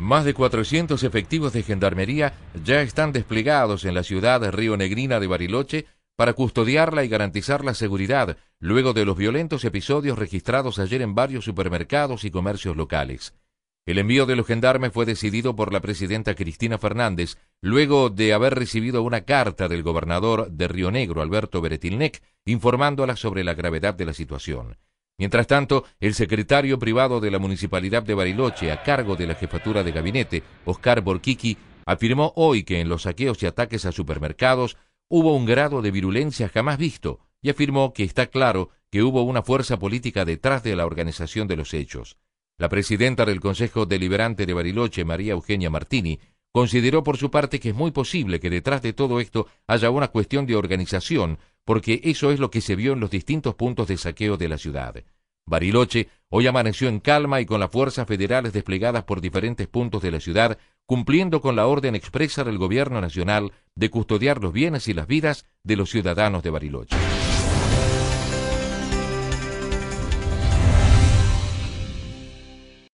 Más de 400 efectivos de gendarmería ya están desplegados en la ciudad Río Negrina de Bariloche para custodiarla y garantizar la seguridad luego de los violentos episodios registrados ayer en varios supermercados y comercios locales. El envío de los gendarmes fue decidido por la presidenta Cristina Fernández luego de haber recibido una carta del gobernador de Río Negro, Alberto Beretilnec, informándola sobre la gravedad de la situación. Mientras tanto, el secretario privado de la Municipalidad de Bariloche, a cargo de la jefatura de gabinete, Oscar Borquiqui, afirmó hoy que en los saqueos y ataques a supermercados hubo un grado de virulencia jamás visto y afirmó que está claro que hubo una fuerza política detrás de la organización de los hechos. La presidenta del Consejo Deliberante de Bariloche, María Eugenia Martini, consideró por su parte que es muy posible que detrás de todo esto haya una cuestión de organización porque eso es lo que se vio en los distintos puntos de saqueo de la ciudad. Bariloche hoy amaneció en calma y con las fuerzas federales desplegadas por diferentes puntos de la ciudad, cumpliendo con la orden expresa del Gobierno Nacional de custodiar los bienes y las vidas de los ciudadanos de Bariloche.